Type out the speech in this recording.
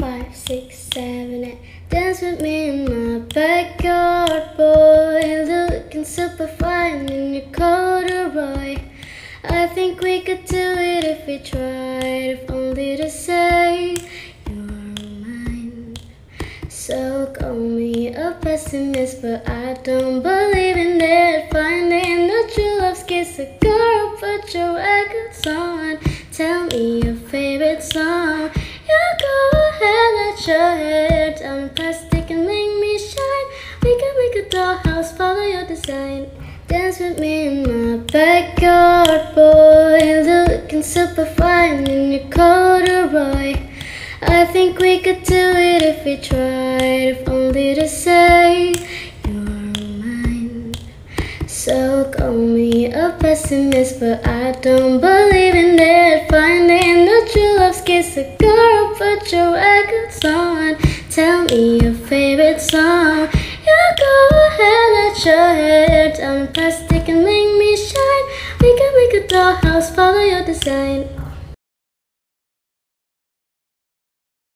five, six, seven, eight. Dance with me in my backyard, boy. Looking super fine in your corduroy. I think we could do it if we tried, if only to say you're mine. So call me a pessimist, but I don't believe in it. Finding the true love's kiss, a girl, put your records on. Tell me your favorite song. Hair down plastic and make me shine. We can make a dollhouse, follow your design. Dance with me in my backyard, boy. Looking super fine in your corduroy. I think we could do it if we tried, if only to say you're mine. So call me a pessimist, but I don't believe in it. Girl, put your records on. Tell me your favorite song. You go ahead, let your hair down plastic and make me shine. We can make a dollhouse, follow your design.